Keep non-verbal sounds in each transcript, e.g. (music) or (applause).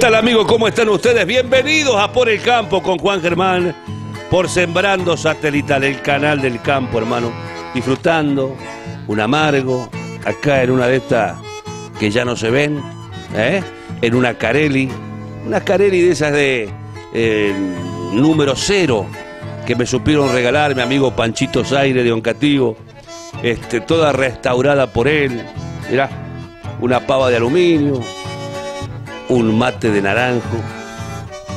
¿Qué tal amigos? ¿Cómo están ustedes? Bienvenidos a Por el Campo con Juan Germán, por Sembrando Satelital, el canal del campo, hermano. Disfrutando un amargo, acá en una de estas que ya no se ven, ¿eh? en una Carelli, una Carelli de esas de eh, número cero que me supieron regalar mi amigo Panchito Zaire de Oncativo, este, toda restaurada por él. Mirá, una pava de aluminio, un mate de naranjo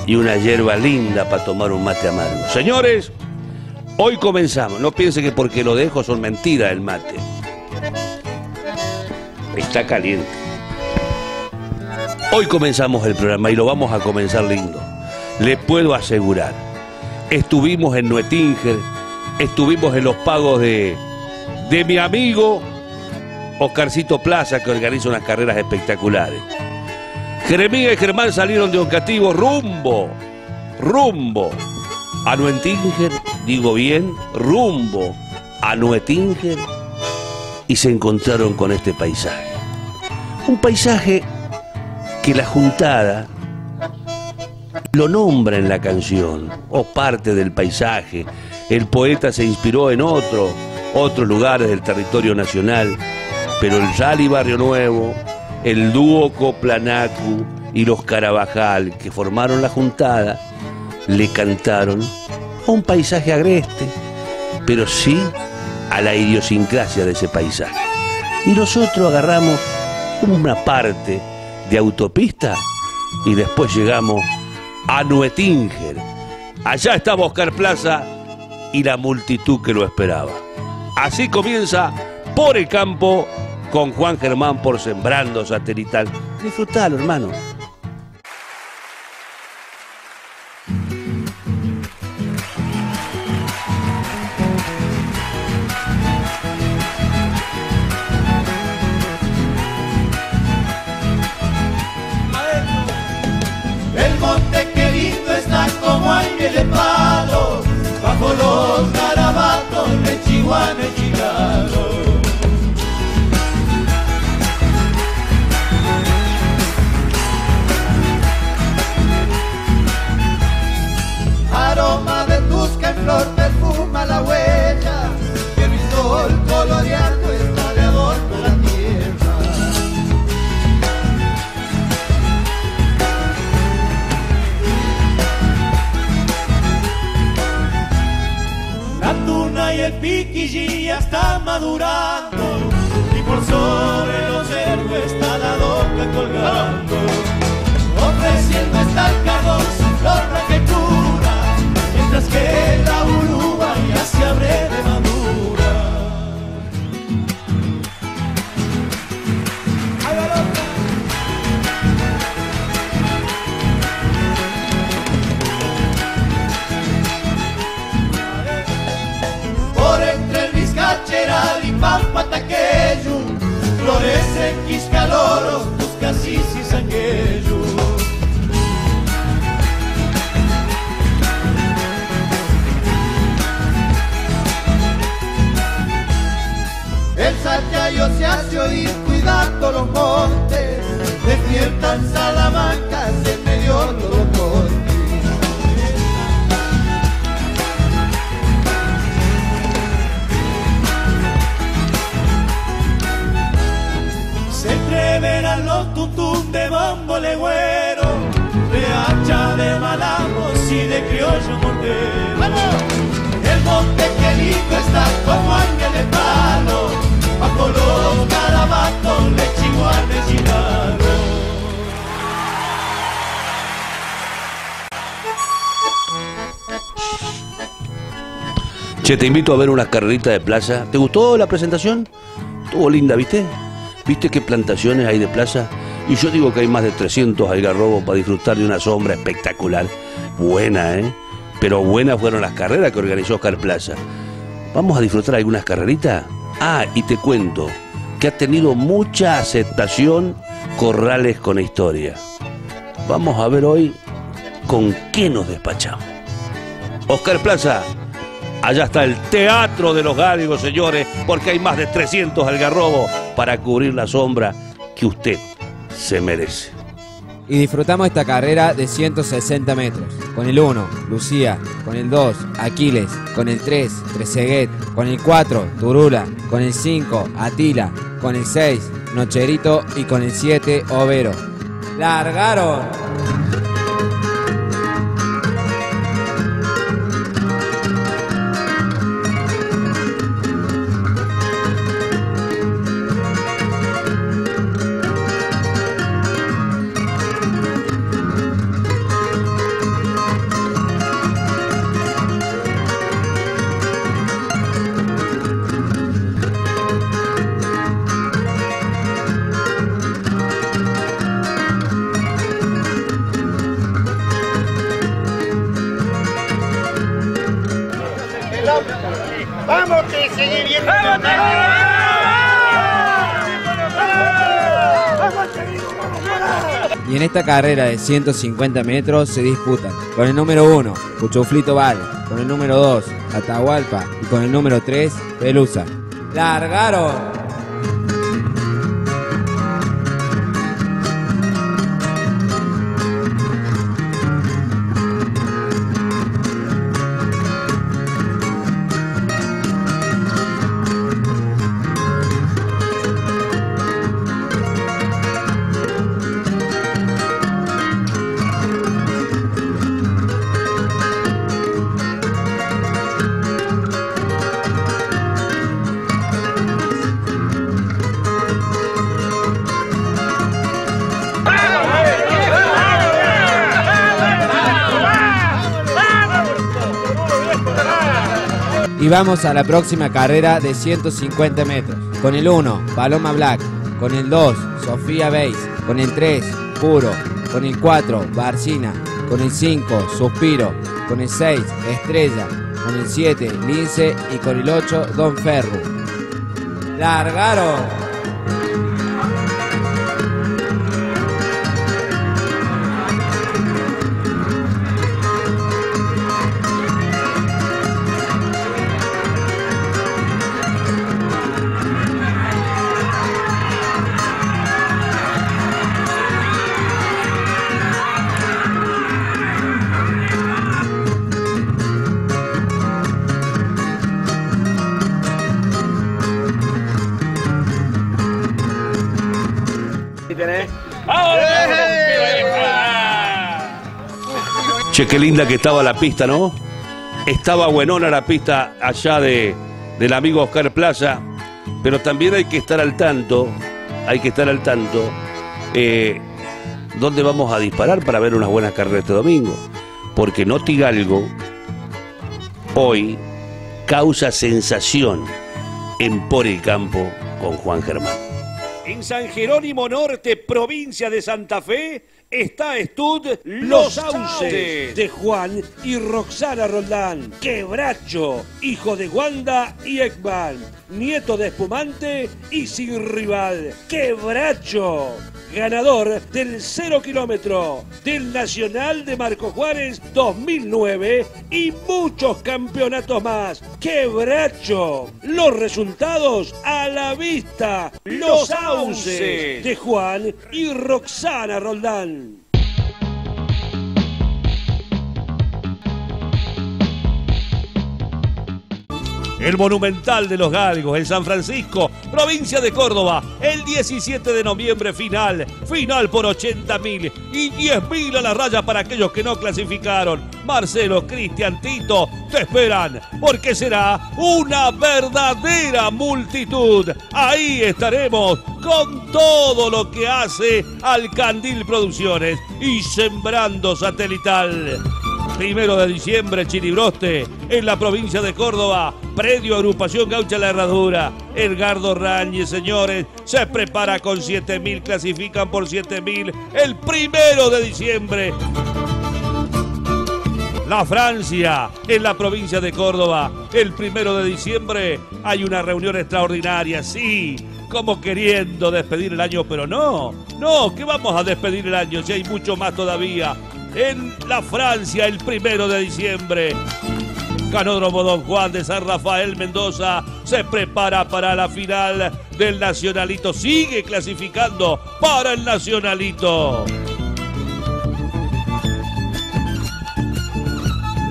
y una hierba linda para tomar un mate amargo. Señores, hoy comenzamos. No piense que porque lo dejo son mentiras el mate. Está caliente. Hoy comenzamos el programa y lo vamos a comenzar lindo. Le puedo asegurar. Estuvimos en Nuetinger, estuvimos en los pagos de, de mi amigo Oscarcito Plaza, que organiza unas carreras espectaculares. Jeremías y Germán salieron de Oncativo rumbo, rumbo a Nuetinger, digo bien, rumbo a Nuetinger y se encontraron con este paisaje. Un paisaje que la juntada lo nombra en la canción, o parte del paisaje. El poeta se inspiró en otro, otros lugares del territorio nacional, pero el Yali Barrio Nuevo, el dúo Coplanacu y los Carabajal que formaron la juntada, le cantaron a un paisaje agreste, pero sí a la idiosincrasia de ese paisaje. Y nosotros agarramos una parte de autopista y después llegamos a Nuetinger. Allá estaba Oscar Plaza y la multitud que lo esperaba. Así comienza por el campo con Juan Germán por Sembrando Satelital. Disfrutalo, hermano. El monte querido está como aire de palo, bajo los garabatos de Chihuahua y Chicago. El ya están madurando y por sobre los cerros está la doca colgando. Ofreciendo está quiscaloros, buscasis y sangueyu. El sayayo se hace oír cuidando los montes, despiertan salamancas en medio de Se entreverán los tutum de bombo legüero, de hacha de malamos y de criollo mortero. El monte querido está como ángel de palo, bajo los garabatos de Chihuahua de Chicago. Che, te invito a ver una carrerita de plaza. ¿Te gustó la presentación? Estuvo linda, ¿viste? ¿Viste qué plantaciones hay de plaza? Y yo digo que hay más de 300 algarrobos para disfrutar de una sombra espectacular. Buena, ¿eh? Pero buenas fueron las carreras que organizó Oscar Plaza. ¿Vamos a disfrutar algunas carreritas? Ah, y te cuento que ha tenido mucha aceptación Corrales con historia. Vamos a ver hoy con qué nos despachamos. Oscar Plaza, allá está el Teatro de los Gáligos, señores, porque hay más de 300 algarrobos para cubrir la sombra que usted se merece. y disfrutamos esta carrera de 160 metros. Con el 1, Lucía, con el 2, Aquiles, con el 3, Treseguet, con el 4, Turula, con el 5, Atila, con el 6, Nocherito y con el 7, Overo. ¡Largaron! Carrera de 150 metros se disputan con el número 1, Cuchuflito Val, con el número 2, Atahualpa y con el número 3, Pelusa. ¡Largaron! Y vamos a la próxima carrera de 150 metros. Con el 1, Paloma Black. Con el 2, Sofía Beis. Con el 3, Puro. Con el 4, Barcina. Con el 5, Suspiro. Con el 6, Estrella. Con el 7, Lince. Y con el 8, Don Ferro. ¡Largaron! Qué linda que estaba la pista, ¿no? Estaba buenona la pista allá de, del amigo Oscar Plaza, pero también hay que estar al tanto, hay que estar al tanto, eh, dónde vamos a disparar para ver una buena carrera este domingo. Porque Notigalgo hoy causa sensación en Por el Campo con Juan Germán. En San Jerónimo Norte, provincia de Santa Fe, está Estud Los Sauces de Juan y Roxana Roldán. Quebracho, hijo de Wanda y Ekman, nieto de Espumante y sin rival. Quebracho, ganador del 0 kilómetro del Nacional de Marco Juárez 2009 y muchos campeonatos más. ¡Quebracho! Los resultados a la vista. Los Sauces de Juan y Roxana Roldán. El Monumental de los Galgos, en San Francisco, provincia de Córdoba, el 17 de noviembre final, final por 80 mil y 10 mil a la raya para aquellos que no clasificaron. Marcelo, Cristian, Tito, te esperan, porque será una verdadera multitud. Ahí estaremos con todo lo que hace Alcandil Producciones y Sembrando Satelital. Primero de diciembre, Chiribroste, en la provincia de Córdoba. Predio Agrupación Gaucha La Herradura. Edgardo Rañez, señores, se prepara con 7.000, clasifican por 7.000 el primero de diciembre. La Francia, en la provincia de Córdoba, el primero de diciembre hay una reunión extraordinaria, sí, como queriendo despedir el año, pero no, no, que vamos a despedir el año si hay mucho más todavía en la Francia el primero de diciembre. Canódromo Don Juan de San Rafael Mendoza se prepara para la final del Nacionalito. Sigue clasificando para el Nacionalito.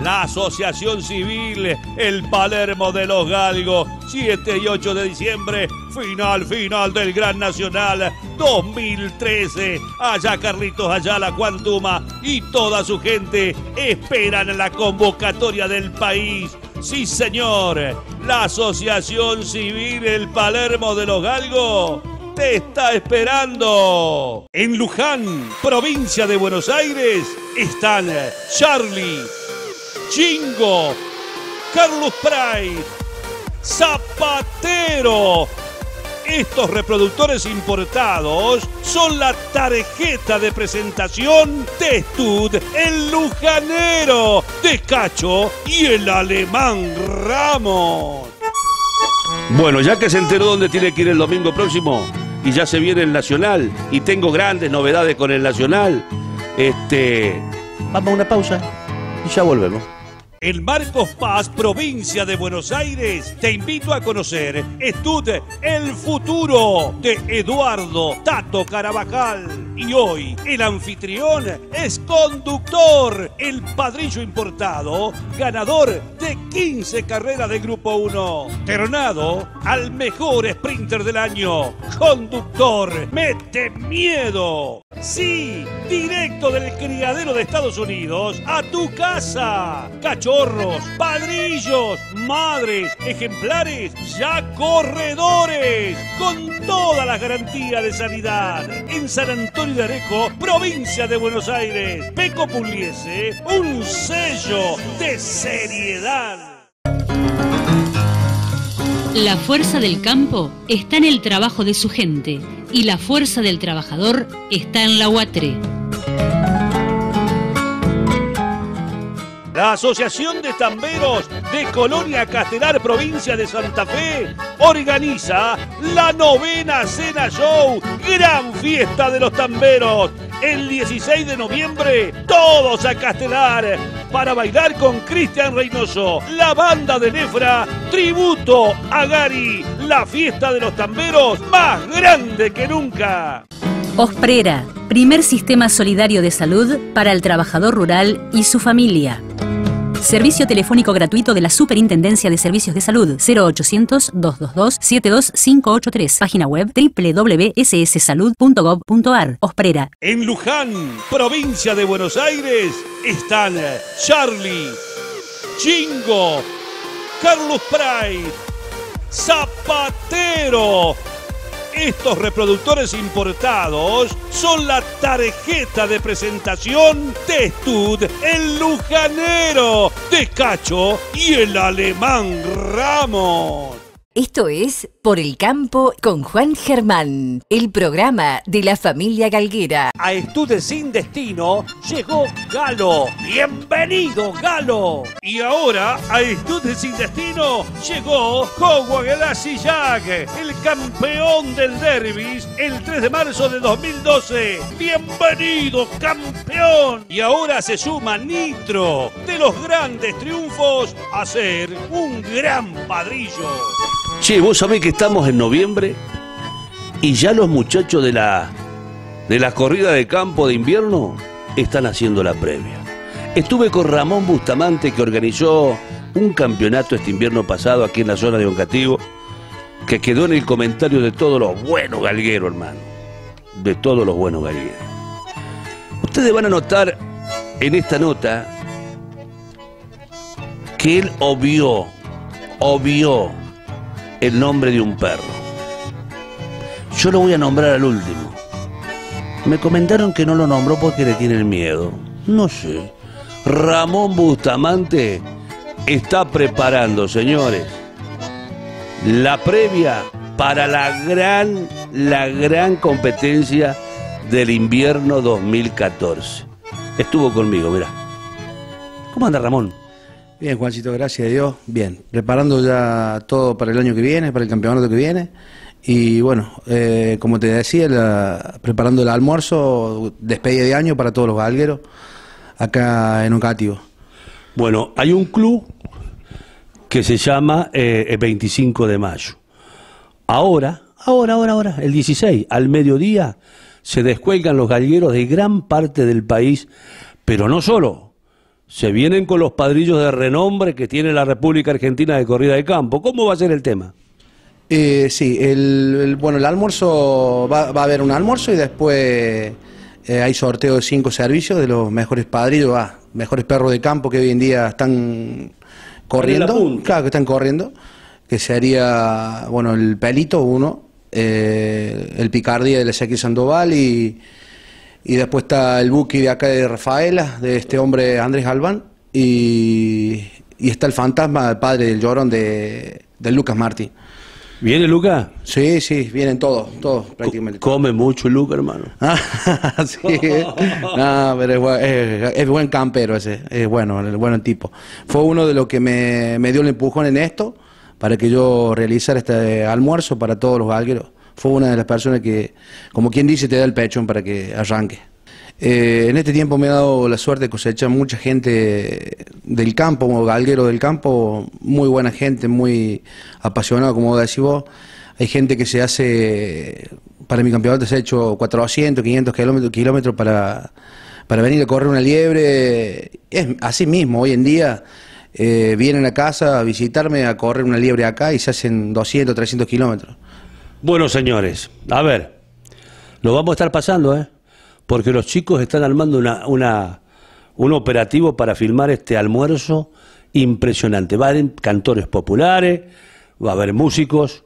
La Asociación Civil, el Palermo de los Galgos, 7 y 8 de diciembre, final, final del Gran Nacional 2013. Allá Carlitos Ayala, Cuantuma y toda su gente esperan la convocatoria del país. Sí, señor, la Asociación Civil, el Palermo de los Galgos te está esperando. En Luján, provincia de Buenos Aires, están Charlie, Chingo, Carlos Pride, Zapatero. Estos reproductores importados son la tarjeta de presentación de Stud, el lujanero de Cacho y el alemán Ramos. Bueno, ya que se enteró dónde tiene que ir el domingo próximo y ya se viene el Nacional y tengo grandes novedades con el Nacional, este, vamos a una pausa y ya volvemos. En Marcos Paz, provincia de Buenos Aires, te invito a conocer Estud El Futuro de Eduardo Tato Carabajal. Y hoy el anfitrión es conductor, el padrillo importado, ganador de 15 carreras de Grupo 1. Ternado al mejor sprinter del año. Conductor, mete miedo. Sí, directo del criadero de Estados Unidos a tu casa. Padrillos, madres, ejemplares, ya corredores. Con todas las garantías de sanidad. En San Antonio de Areco, provincia de Buenos Aires. Peco Pugliese, un sello de seriedad. La fuerza del campo está en el trabajo de su gente y la fuerza del trabajador está en la UATRE. La Asociación de Tamberos de Colonia Castelar, provincia de Santa Fe, organiza la novena Cena Show, gran fiesta de los tamberos. El 16 de noviembre, todos a Castelar para bailar con Cristian Reynoso, la banda de Nefra, tributo a Gary, la fiesta de los tamberos más grande que nunca. Osprera, primer sistema solidario de salud para el trabajador rural y su familia. Servicio telefónico gratuito de la Superintendencia de Servicios de Salud 0800-222-72583. Página web www.sssalud.gov.ar. Osprera. En Luján, provincia de Buenos Aires, están Charlie, Chingo, Carlos Pride, Zapatero. Estos reproductores importados son la tarjeta de presentación de Stud, el lujanero de Cacho y el alemán Ramos. Esto es Por el Campo con Juan Germán, el programa de la familia Galguera. A Estudes sin Destino llegó Galo. Bienvenido, Galo. Y ahora a Estudes sin Destino llegó Howard Gelassi Jack, el campeón del Derbis el 3 de marzo de 2012. Bienvenido, campeón. Y ahora se suma Nitro de los grandes triunfos a ser un gran padrillo. Che, vos sabés que estamos en noviembre y ya los muchachos de la, de la corrida de campo de invierno están haciendo la previa. Estuve con Ramón Bustamante que organizó un campeonato este invierno pasado aquí en la zona de Oncativo que quedó en el comentario de todos los buenos galgueros, hermano. De todos los buenos galgueros. Ustedes van a notar en esta nota que él obvió, obvió el nombre de un perro. Yo lo voy a nombrar al último. Me comentaron que no lo nombró porque le tienen miedo. No sé. Ramón Bustamante está preparando, señores, la previa para la gran, la gran competencia del invierno 2014. Estuvo conmigo, mirá. ¿Cómo anda Ramón? Bien, Juancito, gracias a Dios. Bien, preparando ya todo para el año que viene, para el campeonato que viene. Y bueno, eh, como te decía, preparando el almuerzo, despedida de año para todos los galgueros acá en Ocativo. Bueno, hay un club que se llama eh, el 25 de mayo. Ahora, ahora, ahora, ahora, el 16, al mediodía, se descuelgan los galgueros de gran parte del país, pero no solo, se vienen con los padrillos de renombre que tiene la República Argentina de corrida de campo. ¿Cómo va a ser el tema? Eh, sí, el, el- bueno, el almuerzo, va, va a haber un almuerzo y después eh, hay sorteo de cinco servicios de los mejores padrillos, ah, mejores perros de campo que hoy en día están corriendo. Claro, que están corriendo. Que sería, bueno, el Pelito, uno, eh, el Picardía del Ezequiel Sandoval y, y después está el Buki de acá de Rafaela, de este hombre Andrés Galván, y, y está el fantasma, el padre del llorón de, de Lucas Martín. ¿Viene Luca? Sí, sí, vienen todos, todos prácticamente. Come mucho Luca, hermano. (laughs) Ah, sí. (laughs) No, pero es, buen- es- es buen campero ese, es bueno, el tipo. Fue uno de los que me, me dio el empujón en esto para que yo realizara este almuerzo para todos los galgueros. Fue una de las personas que, como quien dice, te da el pecho para que arranque. Eh, en este tiempo me he dado la suerte de cosechar mucha gente del campo, como galguero del campo, muy buena gente, muy apasionada, como decís vos. Hay gente que se hace, para mi campeonato se ha hecho 400, 500 kilómetros, kilómetros para, para venir a correr una liebre. Es así mismo, hoy en día eh, vienen a casa a visitarme a correr una liebre acá y se hacen 200, 300 kilómetros. Bueno, señores, a ver, lo vamos a estar pasando, ¿eh? Porque los chicos están armando una, una- un operativo para filmar este almuerzo impresionante. Va a haber cantores populares, va a haber músicos,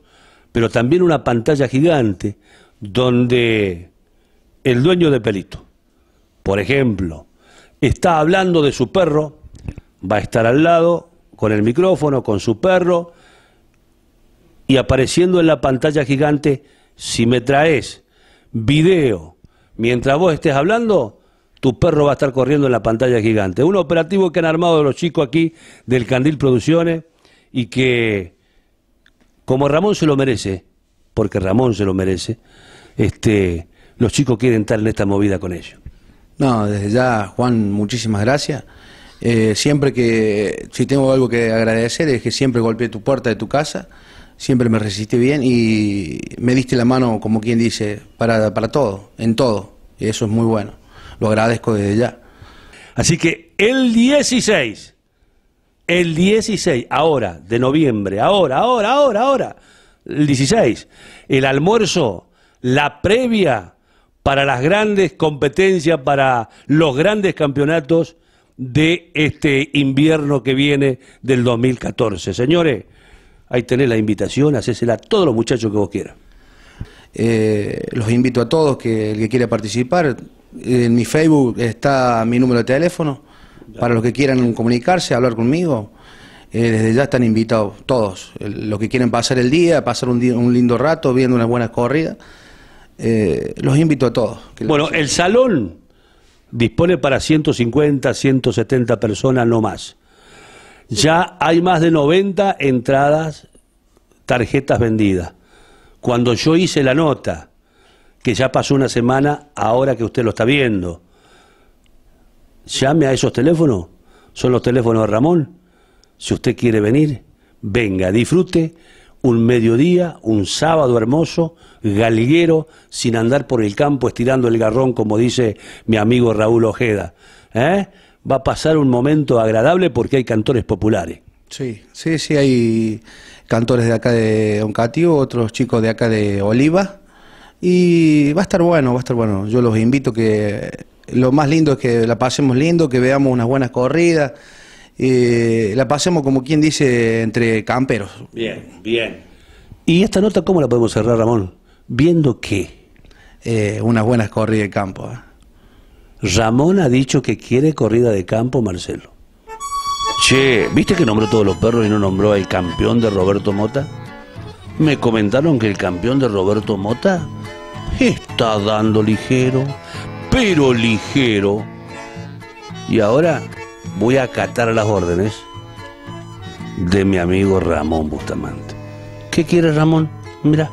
pero también una pantalla gigante donde el dueño de Pelito, por ejemplo, está hablando de su perro, va a estar al lado con el micrófono, con su perro, y apareciendo en la pantalla gigante, si me traes video mientras vos estés hablando, tu perro va a estar corriendo en la pantalla gigante. Un operativo que han armado los chicos aquí del Candil Producciones y que, como Ramón se lo merece, porque Ramón se lo merece, este, los chicos quieren estar en esta movida con ellos. No, desde ya, Juan, muchísimas gracias. Eh, siempre que, si tengo algo que agradecer, es que siempre golpeé tu puerta de tu casa, siempre me resistí bien y me diste la mano, como quien dice, para, para todo, en todo. Y eso es muy bueno. Lo agradezco desde ya. Así que el 16, el 16, ahora, de noviembre, ahora, ahora, ahora, ahora, el 16, el almuerzo, la previa para las grandes competencias, para los grandes campeonatos de este invierno que viene del 2014. Señores, ahí tenés la invitación, hacésela a todos los muchachos que vos quieras. Eh, los invito a todos que el que quiera participar. En mi Facebook está mi número de teléfono para los que quieran comunicarse, hablar conmigo. eh, desde ya están invitados todos. El- los que quieren pasar el día, pasar un, día- un lindo rato viendo una buena corrida. eh, los invito a todos. Bueno, el salón dispone para 150, 170 personas, no más. Ya hay más de 90 entradas, tarjetas vendidas. Cuando yo hice la nota, que ya pasó una semana, ahora que usted lo está viendo, llame a esos teléfonos, son los teléfonos de Ramón. Si usted quiere venir, venga, disfrute un mediodía, un sábado hermoso, galguero, sin andar por el campo estirando el garrón, como dice mi amigo Raúl Ojeda. ¿Eh? Va a pasar un momento agradable porque hay cantores populares. Sí, sí, sí, hay cantores de acá de Oncativo, otros chicos de acá de Oliva. Y va a estar bueno, va a estar bueno. Yo los invito que lo más lindo es que la pasemos lindo, que veamos unas buenas corridas, eh, la pasemos como quien dice entre camperos. Bien, bien. ¿Y esta nota cómo la podemos cerrar, Ramón? Viendo que Eh, unas buenas corridas de campo. ¿eh? Ramón ha dicho que quiere corrida de campo, Marcelo. Che, ¿viste que nombró todos los perros y no nombró al campeón de Roberto Mota? Me comentaron que el campeón de Roberto Mota está dando ligero, pero ligero. Y ahora voy a acatar las órdenes de mi amigo Ramón Bustamante. ¿Qué quiere Ramón? Mira.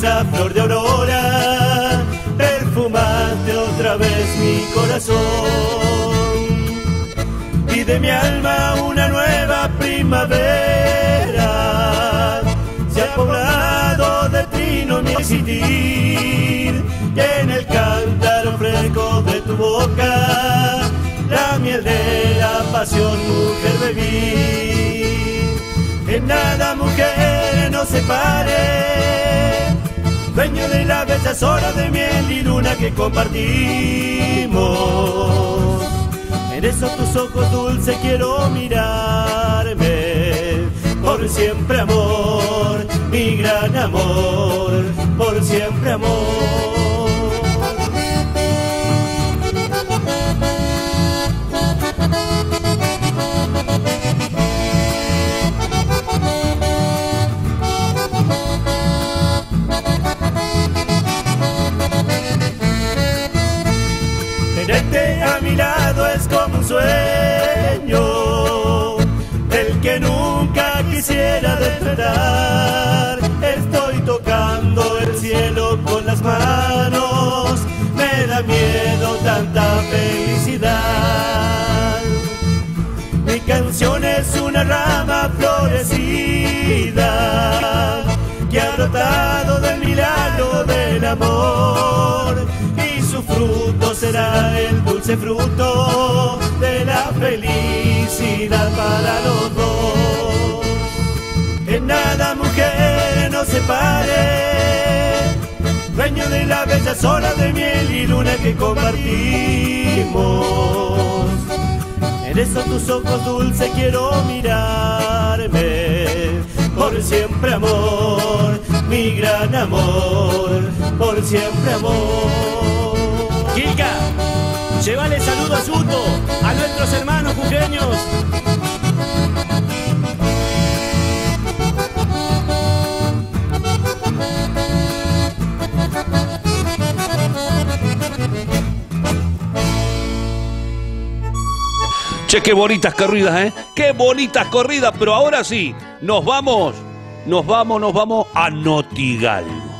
Sonrisa, flor de aurora, perfumaste otra vez mi corazón. Y de mi alma una nueva primavera se ha poblado de trino mi existir. Y en el cántaro fresco de tu boca la miel de la pasión mujer bebí. En nada mujer no se pare dueño de la bellas horas de miel y luna que compartimos en esos tus ojos dulces quiero mirarme por siempre amor, mi gran amor, por siempre amor. Estoy tocando el cielo con las manos, me da miedo tanta felicidad. Mi canción es una rama florecida que ha brotado del milagro del amor y su fruto será el dulce fruto de la felicidad para los dos. Nada mujer no se pare, dueño de la bella sola de miel y luna que compartimos. En esos tus ojos dulces quiero mirarme, por siempre amor, mi gran amor, por siempre amor. Gilka, llévale saludo a Suto, a nuestros hermanos jujeños. Qué bonitas corridas, ¿eh? Qué bonitas corridas, pero ahora sí, nos vamos, nos vamos, nos vamos a Notigalgo.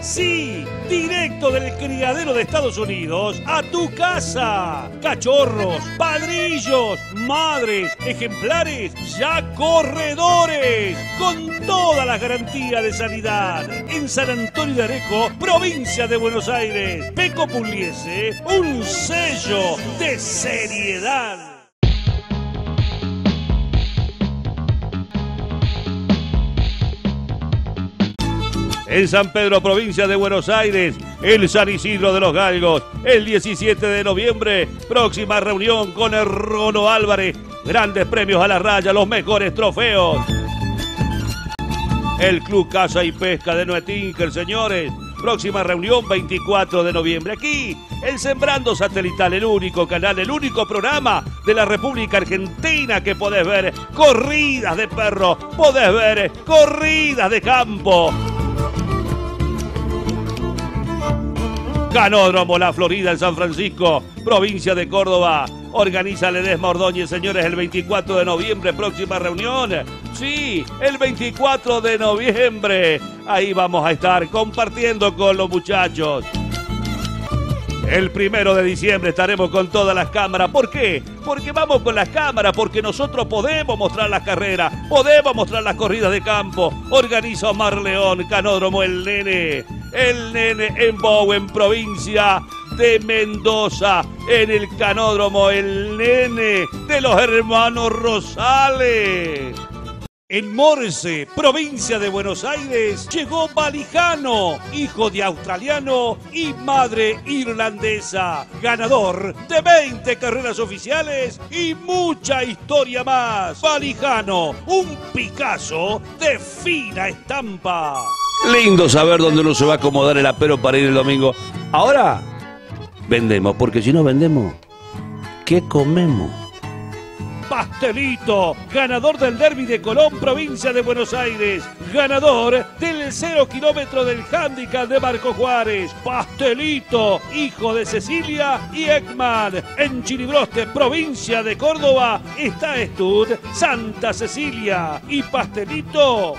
Sí, directo del criadero de Estados Unidos a tu casa. Cachorros, padrillos, madres, ejemplares, ya corredores, con toda la garantía de sanidad. En San Antonio de Areco, provincia de Buenos Aires, Peco Pugliese, un sello de seriedad. En San Pedro, provincia de Buenos Aires, el San Isidro de los Galgos, el 17 de noviembre, próxima reunión con el Rono Álvarez, grandes premios a la raya, los mejores trofeos. El Club Casa y Pesca de Nuetinker, señores, próxima reunión 24 de noviembre. Aquí, el Sembrando Satelital, el único canal, el único programa de la República Argentina que podés ver corridas de perro, podés ver corridas de campo. Canódromo La Florida en San Francisco, provincia de Córdoba. Organiza Ledesma Ordóñez, señores, el 24 de noviembre, próxima reunión. Sí, el 24 de noviembre. Ahí vamos a estar compartiendo con los muchachos. El primero de diciembre estaremos con todas las cámaras. ¿Por qué? Porque vamos con las cámaras, porque nosotros podemos mostrar las carreras, podemos mostrar las corridas de campo. Organiza Omar León, Canódromo El Nene. El Nene en Bowen, provincia de Mendoza. En el Canódromo El Nene de los hermanos Rosales. En Morse, provincia de Buenos Aires, llegó Valijano, hijo de australiano y madre irlandesa, ganador de 20 carreras oficiales y mucha historia más. Valijano, un Picasso de fina estampa. Lindo saber dónde uno se va a acomodar el apero para ir el domingo. Ahora, vendemos, porque si no vendemos, ¿qué comemos? Pastelito, ganador del Derby de Colón, provincia de Buenos Aires, ganador del 0 kilómetro del Handicap de Marco Juárez, Pastelito, hijo de Cecilia y Ekman. En Chilibroste, provincia de Córdoba, está Estud, Santa Cecilia y Pastelito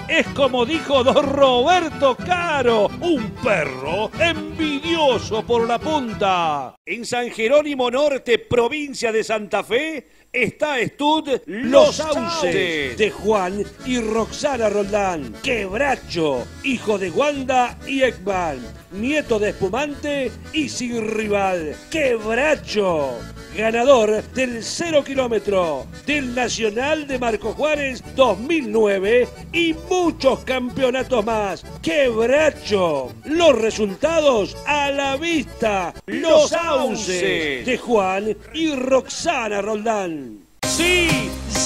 es como dijo don Roberto Caro, un perro envidioso por la punta. En San Jerónimo Norte, provincia de Santa Fe, está Estud Los Sauces de Juan y Roxana Roldán. Quebracho, hijo de Wanda y Ekman, nieto de Espumante y sin rival. Quebracho, ganador del 0 kilómetro del Nacional de Marco Juárez 2009 y muchos campeonatos más. ¡Quebracho! Los resultados a la vista. Los Sauces de Juan y Roxana Roldán. Sí,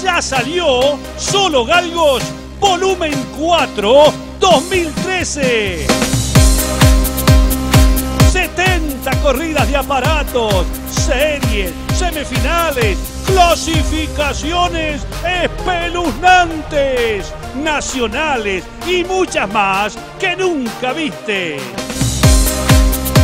ya salió Solo Galgos Volumen 4 2013. 70 corridas de aparatos, series, semifinales, clasificaciones espeluznantes, nacionales y muchas más que nunca viste.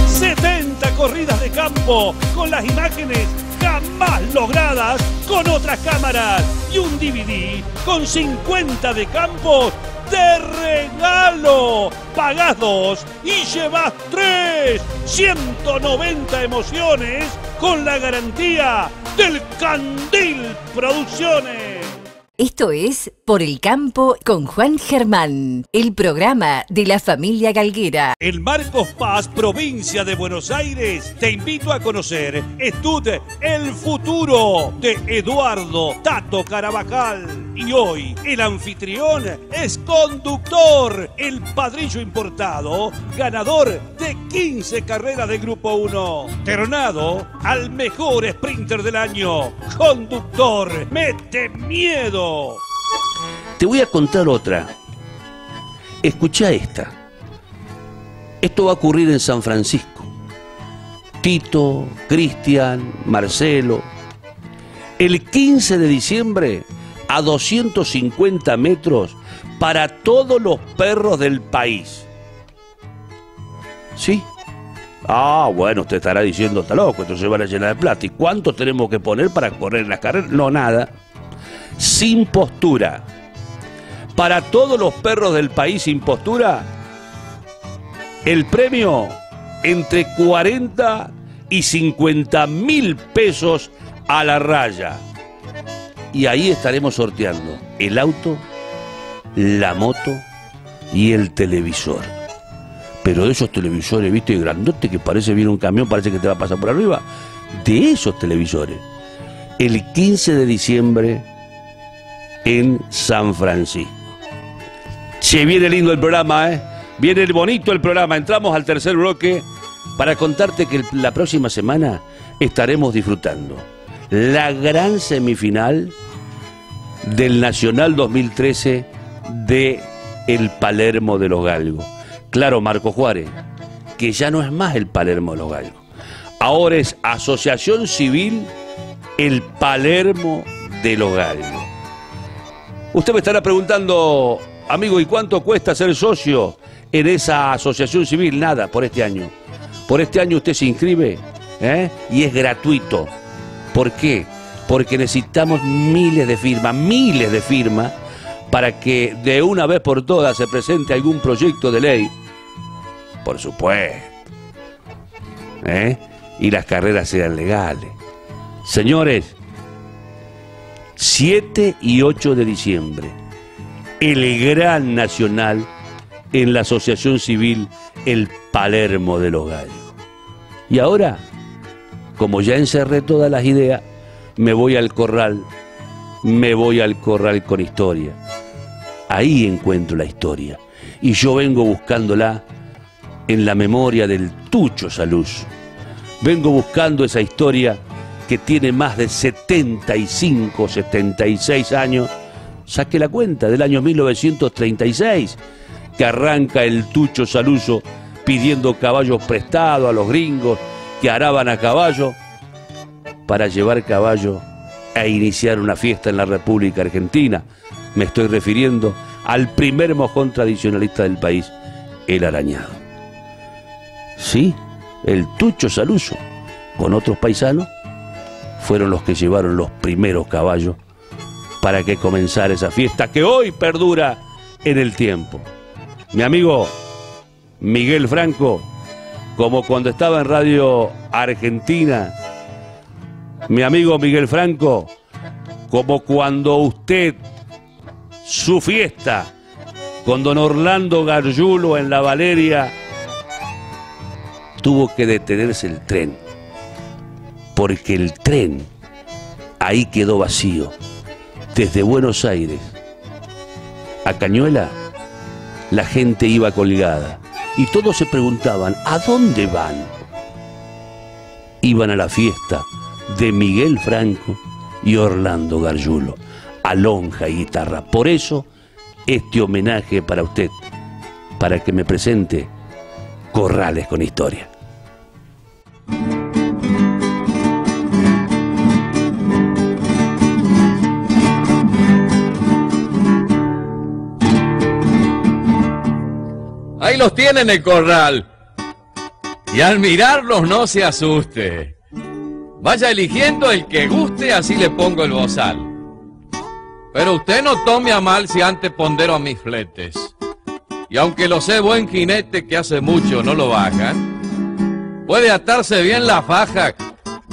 70 corridas de campo con las imágenes jamás logradas con otras cámaras y un DVD con 50 de campo de regalo. Pagás dos y llevas tres. 190 emociones con la garantía del Candil Producciones. Esto es Por el Campo con Juan Germán, el programa de la familia Galguera. En Marcos Paz, provincia de Buenos Aires, te invito a conocer Estud El Futuro de Eduardo Tato Carabajal. Y hoy el anfitrión es conductor, el padrillo importado, ganador de 15 carreras de Grupo 1. Terronado al mejor sprinter del año, conductor, mete miedo. Te voy a contar otra. Escucha esta. Esto va a ocurrir en San Francisco. Tito, Cristian, Marcelo. El 15 de diciembre, a 250 metros, para todos los perros del país. ¿Sí? Ah, bueno, usted estará diciendo, está loco, esto se van a llenar de plata. ¿Y cuánto tenemos que poner para correr las carreras? No, nada sin postura. Para todos los perros del país sin postura, el premio entre 40 y 50 mil pesos a la raya. Y ahí estaremos sorteando el auto, la moto y el televisor. Pero de esos televisores, viste, grandote que parece bien un camión, parece que te va a pasar por arriba. De esos televisores. El 15 de diciembre en San Francisco. Che, viene lindo el programa, ¿eh? Viene bonito el programa. Entramos al tercer bloque para contarte que la próxima semana estaremos disfrutando la gran semifinal del Nacional 2013 de el Palermo de los Galgos. Claro, Marco Juárez, que ya no es más el Palermo de los Galgos. Ahora es Asociación Civil El Palermo de los Galgos. Usted me estará preguntando, amigo, ¿y cuánto cuesta ser socio en esa asociación civil? Nada, por este año. Por este año usted se inscribe ¿eh? y es gratuito. ¿Por qué? Porque necesitamos miles de firmas, miles de firmas, para que de una vez por todas se presente algún proyecto de ley. Por supuesto. ¿eh? Y las carreras sean legales. Señores, 7 y 8 de diciembre, el gran nacional en la Asociación Civil El Palermo de los Gallos. Y ahora, como ya encerré todas las ideas, me voy al corral, me voy al corral con historia. Ahí encuentro la historia. Y yo vengo buscándola en la memoria del Tucho Saluz. Vengo buscando esa historia que tiene más de 75, 76 años, saque la cuenta del año 1936, que arranca el Tucho Saluso pidiendo caballos prestados a los gringos que araban a caballo para llevar caballo e iniciar una fiesta en la República Argentina. Me estoy refiriendo al primer mojón tradicionalista del país, el arañado. Sí, el Tucho Saluso, con otros paisanos, fueron los que llevaron los primeros caballos para que comenzara esa fiesta que hoy perdura en el tiempo. Mi amigo Miguel Franco, como cuando estaba en Radio Argentina, mi amigo Miguel Franco, como cuando usted, su fiesta con don Orlando Gargiulo en la Valeria, tuvo que detenerse el tren, porque el tren ahí quedó vacío, desde Buenos Aires a Cañuela, la gente iba colgada y todos se preguntaban, ¿a dónde van? Iban a la fiesta de Miguel Franco y Orlando Gargiulo, a lonja y guitarra. Por eso, este homenaje para usted, para que me presente Corrales con Historia. Los tiene en el corral. Y al mirarlos no se asuste. Vaya eligiendo el que guste, así le pongo el bozal. Pero usted no tome a mal si antes pondero a mis fletes. Y aunque lo sé buen jinete que hace mucho no lo bajan, puede atarse bien la faja,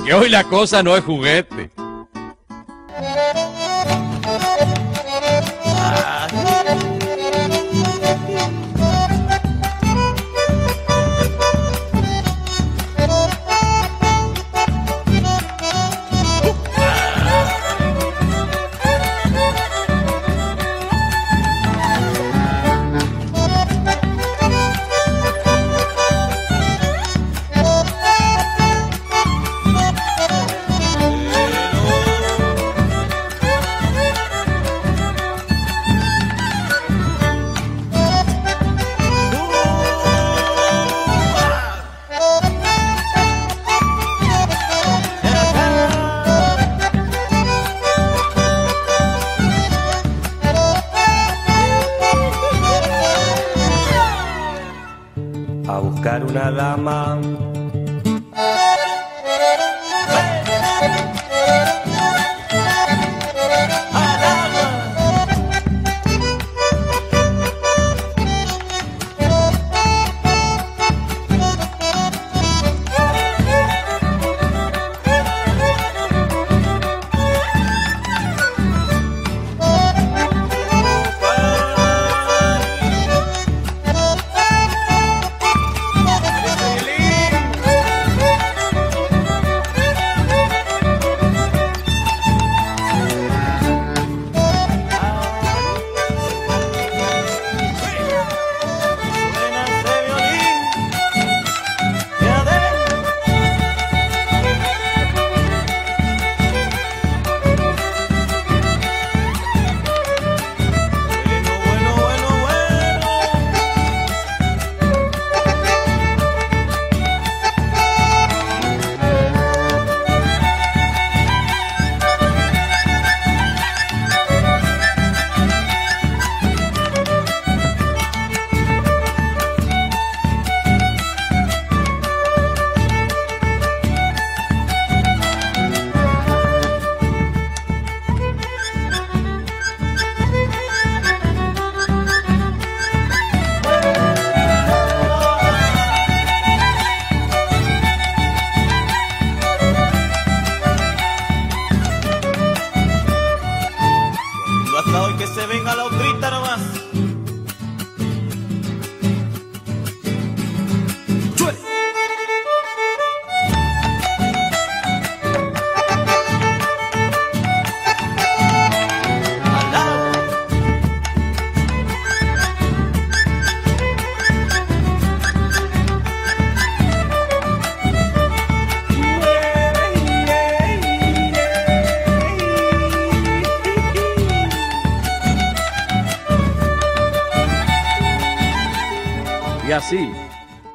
que hoy la cosa no es juguete.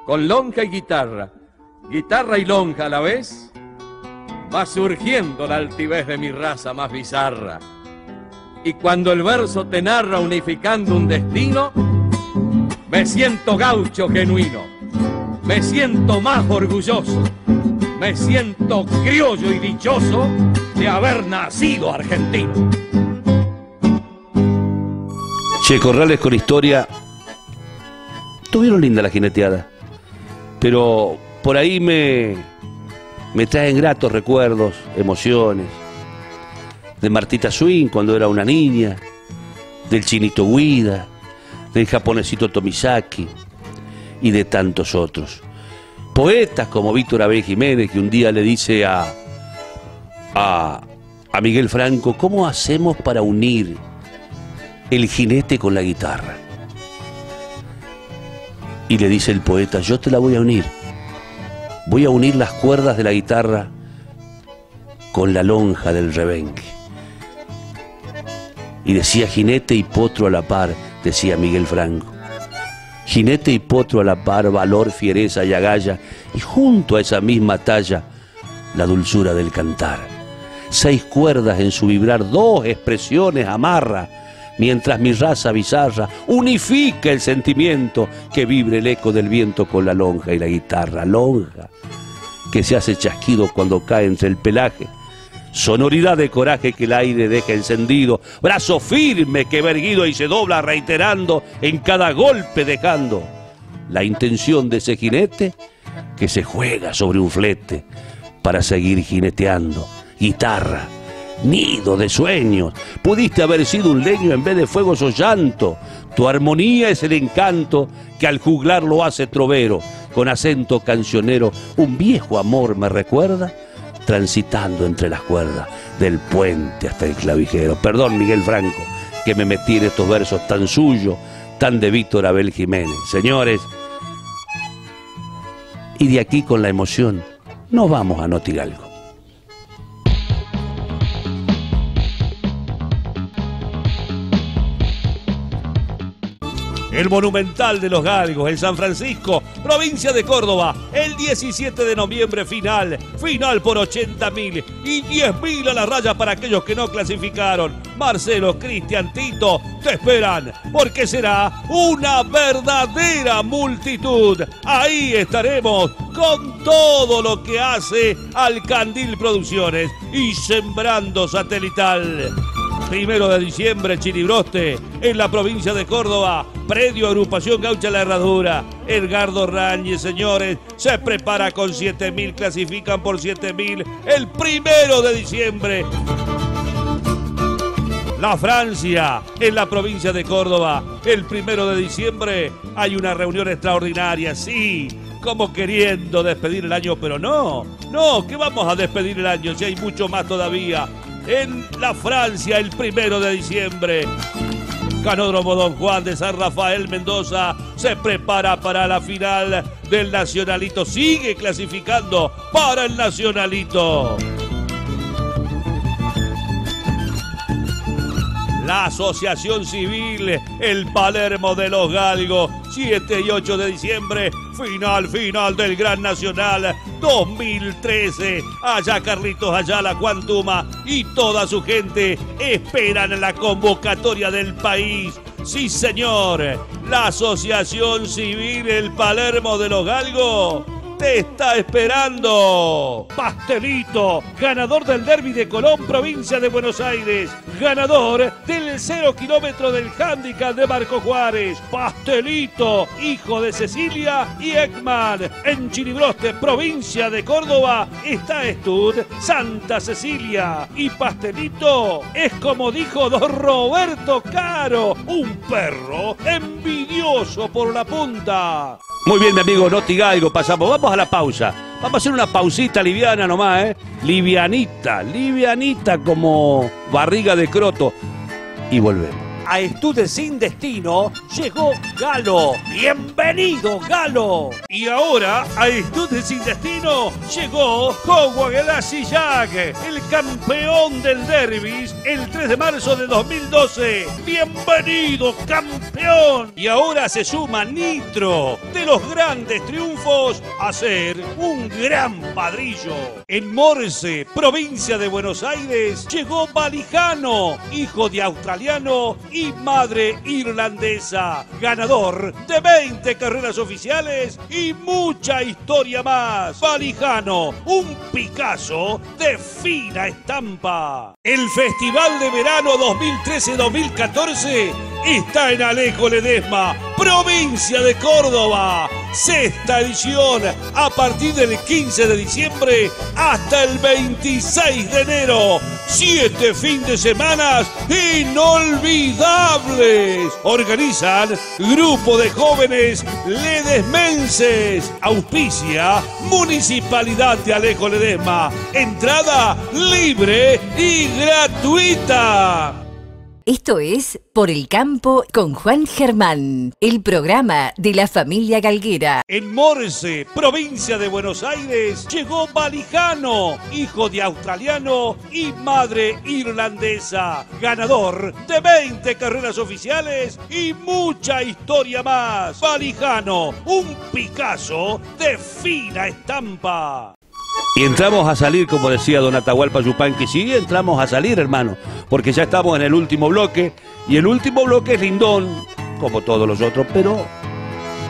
Con lonja y guitarra, guitarra y lonja a la vez, va surgiendo la altivez de mi raza más bizarra. Y cuando el verso te narra unificando un destino, me siento gaucho genuino, me siento más orgulloso, me siento criollo y dichoso de haber nacido argentino. Che, Corrales con historia. Tuvieron linda la jineteada. Pero por ahí me, me traen gratos recuerdos, emociones. De Martita Swing cuando era una niña, del chinito Guida, del japonesito Tomizaki y de tantos otros. Poetas como Víctor Abel Jiménez, que un día le dice a, a, a Miguel Franco, ¿cómo hacemos para unir el jinete con la guitarra? Y le dice el poeta, yo te la voy a unir. Voy a unir las cuerdas de la guitarra con la lonja del rebenque. Y decía jinete y potro a la par, decía Miguel Franco. Jinete y potro a la par, valor, fiereza y agalla, y junto a esa misma talla, la dulzura del cantar. Seis cuerdas en su vibrar, dos expresiones amarra, mientras mi raza bizarra unifica el sentimiento que vibre el eco del viento con la lonja y la guitarra. Lonja que se hace chasquido cuando cae entre el pelaje. Sonoridad de coraje que el aire deja encendido, brazo firme que va erguido y se dobla reiterando en cada golpe dejando la intención de ese jinete que se juega sobre un flete para seguir jineteando. Guitarra, nido de sueños. Pudiste haber sido un leño en vez de fuego o llanto. Tu armonía es el encanto que al juglar lo hace trovero. Con acento cancionero, un viejo amor me recuerda, transitando entre las cuerdas del puente hasta el clavijero. Perdón, Miguel Franco, que me metí en estos versos tan suyos, tan de Víctor Abel Jiménez. Señores, y de aquí con la emoción, nos vamos a Notigalgo. El Monumental de los Galgos, en San Francisco, provincia de Córdoba, el 17 de noviembre final, final por 80 mil y 10 mil a la raya para aquellos que no clasificaron. Marcelo, Cristian, Tito, te esperan, porque será una verdadera multitud. Ahí estaremos con todo lo que hace Alcandil Producciones y Sembrando Satelital. Primero de diciembre, Chiribroste, en la provincia de Córdoba. Predio Agrupación Gaucha La Herradura. Edgardo Rañez, señores, se prepara con 7.000, clasifican por 7.000 el primero de diciembre. La Francia, en la provincia de Córdoba, el primero de diciembre hay una reunión extraordinaria, sí, como queriendo despedir el año, pero no, no, que vamos a despedir el año si hay mucho más todavía en la Francia el primero de diciembre. Canódromo Don Juan de San Rafael Mendoza se prepara para la final del Nacionalito. Sigue clasificando para el Nacionalito. La Asociación Civil, el Palermo de los Galgos, 7 y 8 de diciembre, final, final del Gran Nacional 2013. Allá Carlitos Ayala, Cuantuma y toda su gente esperan la convocatoria del país. Sí, señor, la Asociación Civil, el Palermo de los Galgos te está esperando. Pastelito, ganador del derby de Colón, provincia de Buenos Aires. Ganador del 0 kilómetro del handicap de Marco Juárez. Pastelito, hijo de Cecilia y Ekman. En Chiribroste, provincia de Córdoba, está Estud, Santa Cecilia. Y Pastelito es como dijo don Roberto Caro, un perro envidioso por la punta. Muy bien, mi amigo Noti Galgo, pasamos. Vamos a la pausa. Vamos a hacer una pausita liviana nomás, ¿eh? Livianita, livianita como barriga de croto. Y volvemos. A Estudes sin Destino llegó Galo. Bienvenido, Galo. Y ahora a Estudes sin Destino llegó Howard Gelassi Jack, el campeón del Derbis el 3 de marzo de 2012. Bienvenido, campeón. Y ahora se suma Nitro de los grandes triunfos a ser un gran padrillo. En Morse, provincia de Buenos Aires, llegó Valijano, hijo de australiano y madre irlandesa, ganador de 20 carreras oficiales y mucha historia más. Valijano, un Picasso de fina estampa. El Festival de Verano 2013-2014 está en Alejo Ledesma, provincia de Córdoba. Sexta edición a partir del 15 de diciembre hasta el 26 de enero. Siete fin de semana inolvidables. Organizan Grupo de Jóvenes Ledesmenses. Auspicia Municipalidad de Alejo Ledesma. Entrada libre y gratuita. Esto es Por el Campo con Juan Germán, el programa de la familia Galguera. En Morse, provincia de Buenos Aires, llegó Valijano, hijo de australiano y madre irlandesa, ganador de 20 carreras oficiales y mucha historia más. Valijano, un Picasso de fina estampa. Y entramos a salir, como decía don Atahualpa Yupanqui, sí, entramos a salir, hermano, porque ya estamos en el último bloque, y el último bloque es lindón, como todos los otros, pero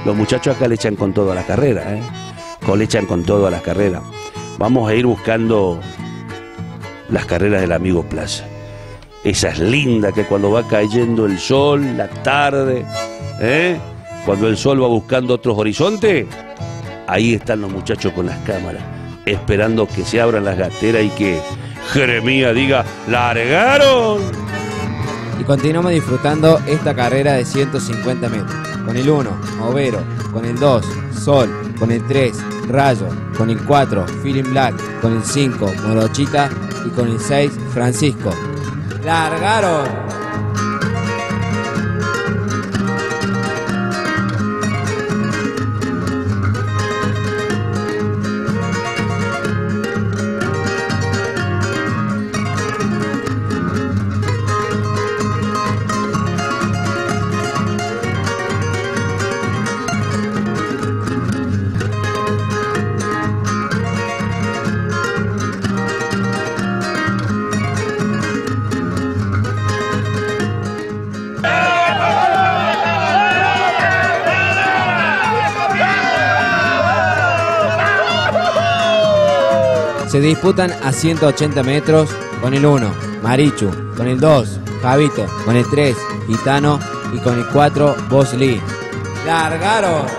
los muchachos acá le echan con todo a la carrera, ¿eh? Le echan con todo a las carreras. Vamos a ir buscando las carreras del amigo Plaza. Esa es linda que cuando va cayendo el sol, la tarde, ¿eh? cuando el sol va buscando otros horizontes, ahí están los muchachos con las cámaras esperando que se abran las gateras y que Jeremías diga, ¡largaron! Y continuamos disfrutando esta carrera de 150 metros. Con el 1, Overo. Con el 2, Sol. Con el 3, Rayo. Con el 4, Feeling Black. Con el 5, Morochita. Y con el 6, Francisco. ¡Largaron! Se disputan a 180 metros con el 1, Marichu, con el 2, Javito, con el 3, Gitano y con el 4, Boss Lee. ¡Largaron!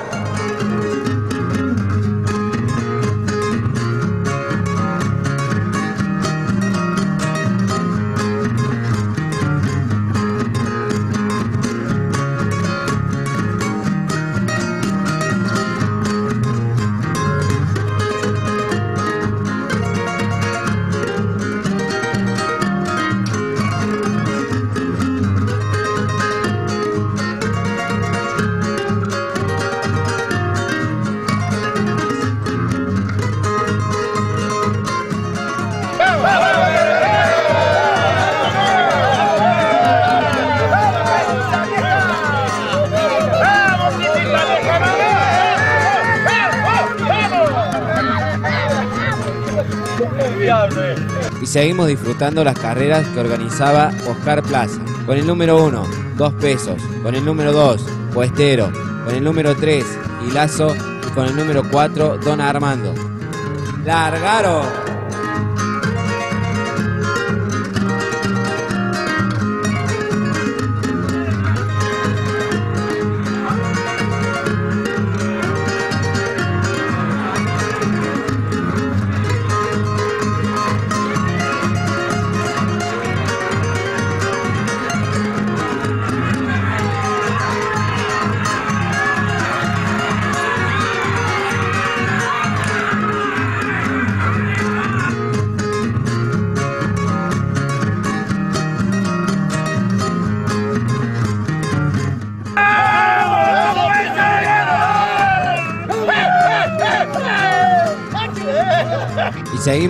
Seguimos disfrutando las carreras que organizaba Oscar Plaza. Con el número 1, 2 pesos. Con el número 2, Puestero. Con el número 3, Hilazo. Y con el número 4, Don Armando. ¡Largaron!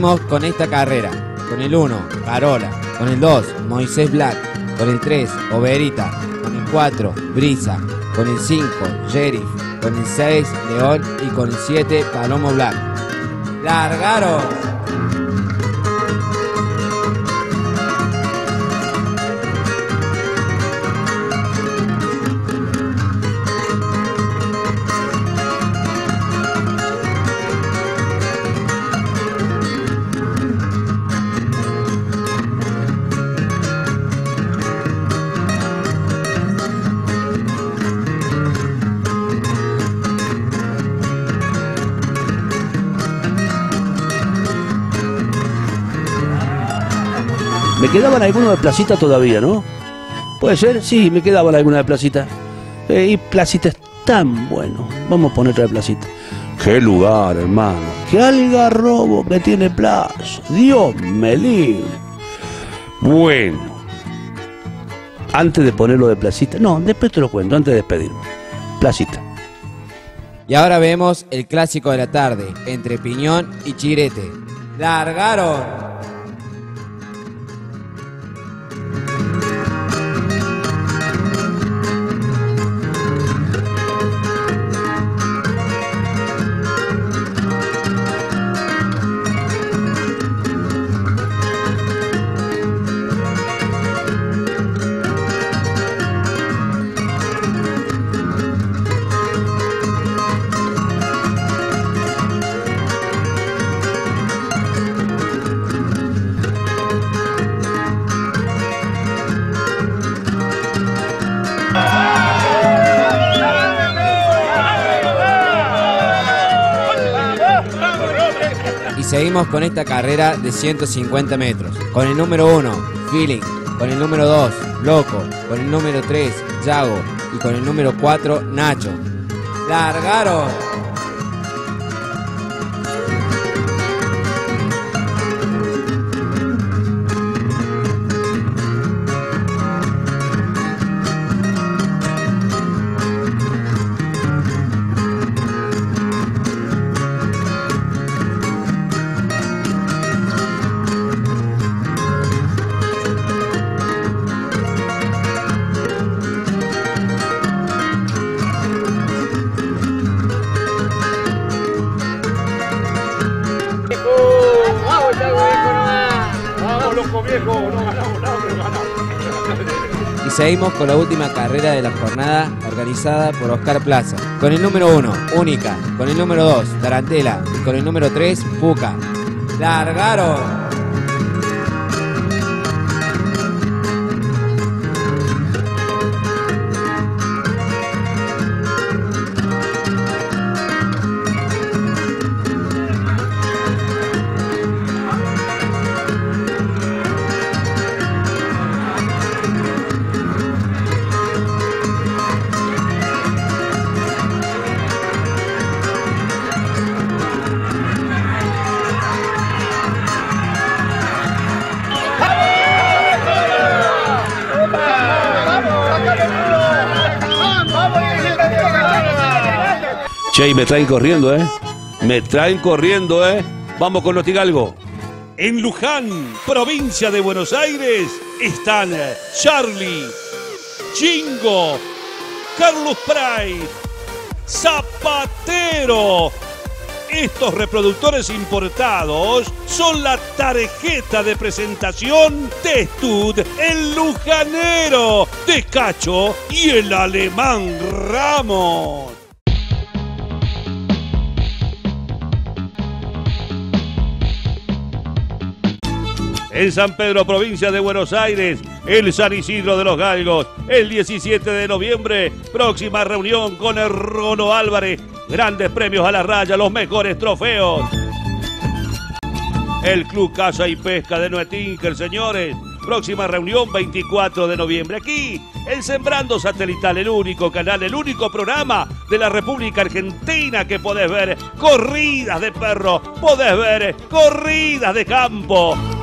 Seguimos con esta carrera. Con el 1, Carola. Con el 2, Moisés Black. Con el 3, Oberita. Con el 4, Brisa. Con el 5, Sheriff. Con el 6, León. Y con el 7, Palomo Black. ¡Largaron! Quedaban algunos de placita todavía, ¿no? ¿Puede ser? Sí, me quedaban algunas de placita. Eh, y placita es tan bueno. Vamos a poner otra de placita. Qué lugar, hermano. Qué algarrobo que tiene plaza. Dios me libre. Bueno. Antes de ponerlo de placita. No, después te lo cuento, antes de despedirme. Placita. Y ahora vemos el clásico de la tarde entre Piñón y Chirete. ¡Largaron! Seguimos con esta carrera de 150 metros. Con el número 1, Feeling. Con el número 2, Loco. Con el número 3, Yago. Y con el número 4, Nacho. ¡Largaron! Con la última carrera de la jornada organizada por Oscar Plaza. Con el número 1, Única. Con el número 2, Tarantela. Y con el número 3, Puca. ¡Largaron! Che, me traen corriendo, ¿eh? Me traen corriendo, ¿eh? Vamos con los Tigalgo. En Luján, provincia de Buenos Aires, están Charlie, Chingo, Carlos Pray, Zapatero. Estos reproductores importados son la tarjeta de presentación de Stud, el lujanero de Cacho y el alemán Ramos. En San Pedro, provincia de Buenos Aires, el San Isidro de los Galgos, el 17 de noviembre, próxima reunión con el Rono Álvarez, grandes premios a la raya, los mejores trofeos. El Club Casa y Pesca de Nuetinker, señores. Próxima reunión 24 de noviembre. Aquí, el Sembrando Satelital, el único canal, el único programa de la República Argentina que podés ver corridas de perro, podés ver corridas de campo.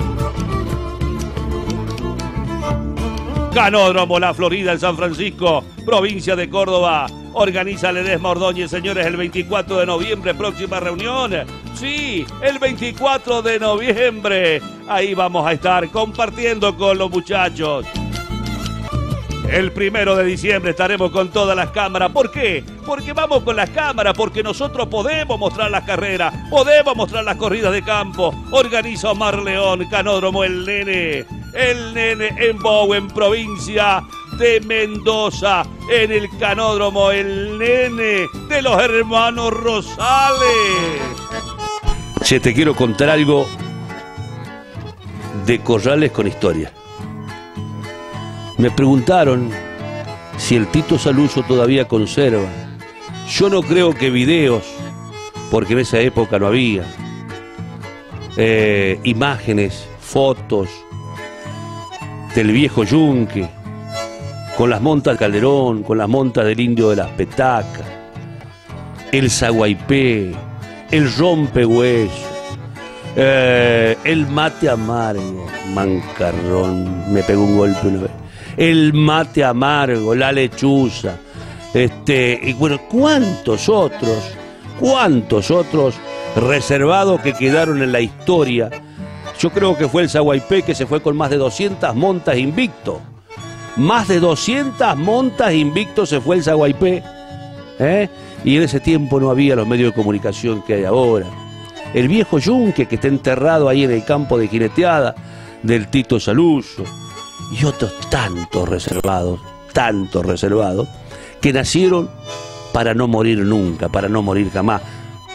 Canódromo La Florida en San Francisco, provincia de Córdoba. Organiza Ledesma Ordóñez, señores, el 24 de noviembre, próxima reunión. Sí, el 24 de noviembre. Ahí vamos a estar compartiendo con los muchachos. El primero de diciembre estaremos con todas las cámaras. ¿Por qué? Porque vamos con las cámaras, porque nosotros podemos mostrar las carreras, podemos mostrar las corridas de campo. Organiza Omar León, Canódromo El Nene, El Nene en Bowen, provincia de Mendoza, en el Canódromo El Nene de los hermanos Rosales. Che, te quiero contar algo de Corrales con historia. Me preguntaron si el Tito Saluso todavía conserva. Yo no creo que videos, porque en esa época no había, eh, imágenes, fotos del viejo yunque, con las montas Calderón, con las montas del indio de las petacas, el zaguaipé, el rompehueso, eh, el mate amargo, mancarrón, me pegó un golpe una vez el mate amargo, la lechuza, este, y bueno, cuántos otros, cuántos otros reservados que quedaron en la historia. Yo creo que fue el Zaguaipé que se fue con más de 200 montas invicto. Más de 200 montas invicto se fue el Zaguaipé. ¿eh? Y en ese tiempo no había los medios de comunicación que hay ahora. El viejo yunque que está enterrado ahí en el campo de jineteada del Tito Saluso y otros tantos reservados, tantos reservados, que nacieron para no morir nunca, para no morir jamás,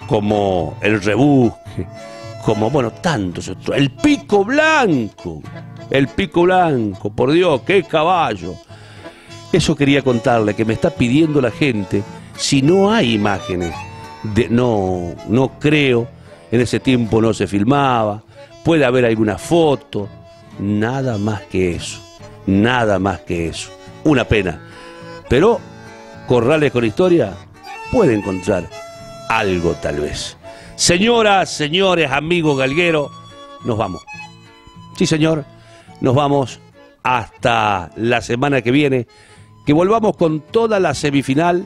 como el rebusque, como, bueno, tantos otros. El pico blanco, el pico blanco, por Dios, qué caballo. Eso quería contarle, que me está pidiendo la gente, si no hay imágenes, de, no, no creo, en ese tiempo no se filmaba, puede haber alguna foto, nada más que eso nada más que eso. Una pena. Pero Corrales con historia puede encontrar algo tal vez. Señoras, señores, amigos galgueros, nos vamos. Sí, señor, nos vamos hasta la semana que viene, que volvamos con toda la semifinal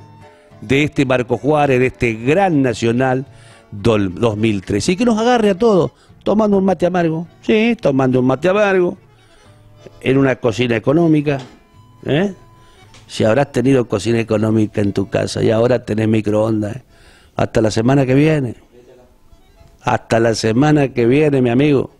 de este Marco Juárez, de este gran nacional 2013. Y que nos agarre a todos tomando un mate amargo. Sí, tomando un mate amargo en una cocina económica, ¿eh? si habrás tenido cocina económica en tu casa y ahora tenés microondas, ¿eh? hasta la semana que viene. Hasta la semana que viene, mi amigo.